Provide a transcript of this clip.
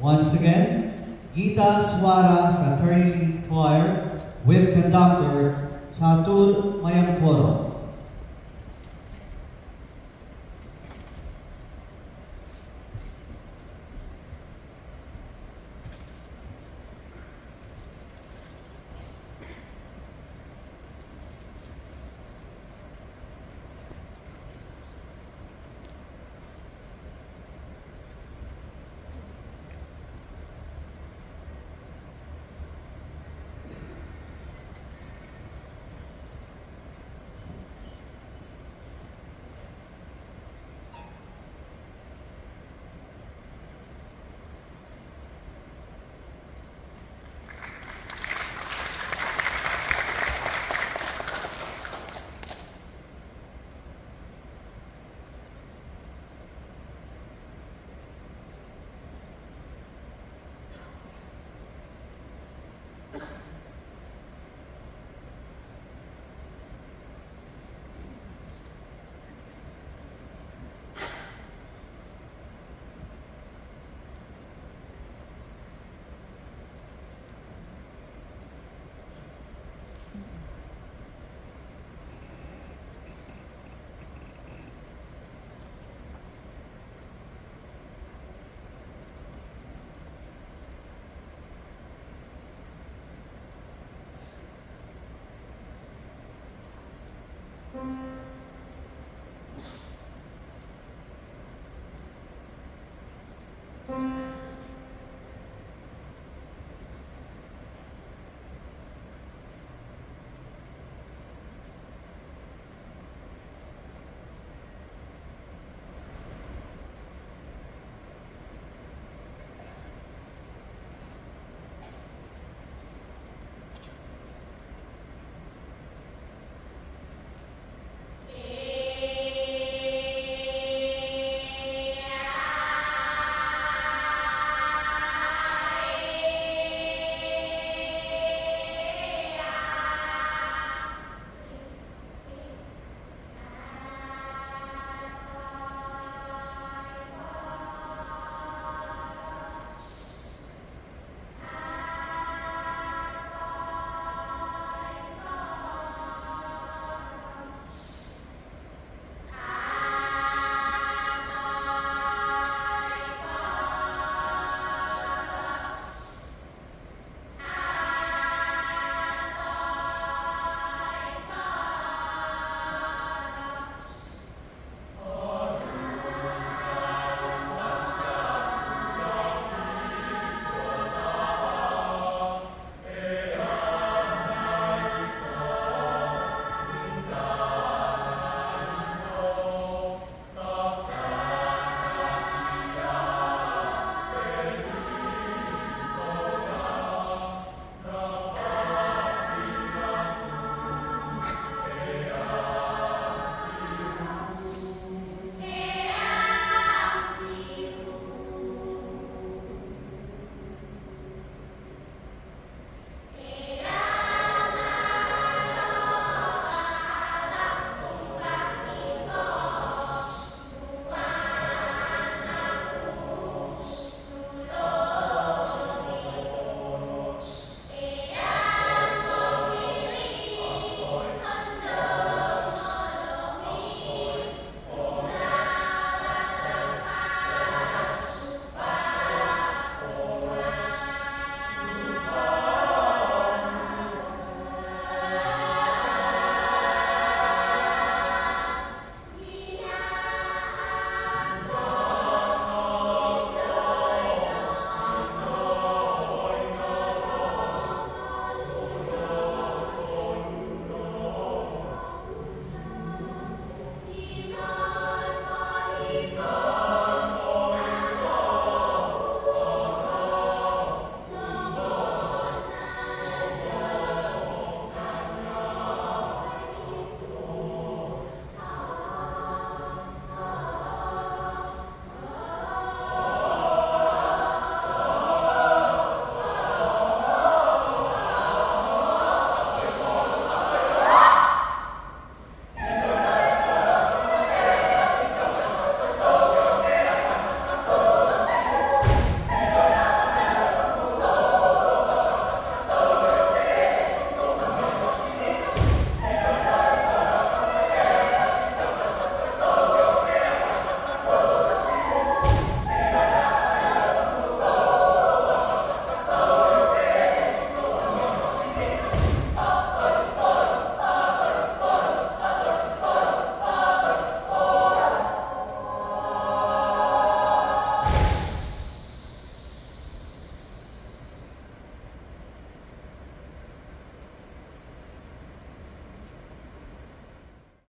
Once again, Gita Swara Fraternity Choir with conductor Chatur Mayankoro.